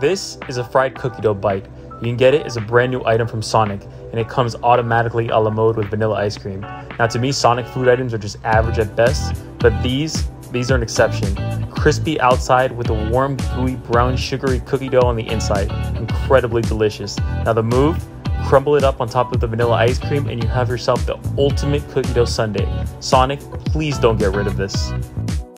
This is a fried cookie dough bite. You can get it as a brand new item from Sonic, and it comes automatically a la mode with vanilla ice cream. Now, to me, Sonic food items are just average at best, but these, these are an exception. Crispy outside with a warm, gooey, brown, sugary cookie dough on the inside. Incredibly delicious. Now, the move crumble it up on top of the vanilla ice cream, and you have yourself the ultimate cookie dough sundae. Sonic, please don't get rid of this.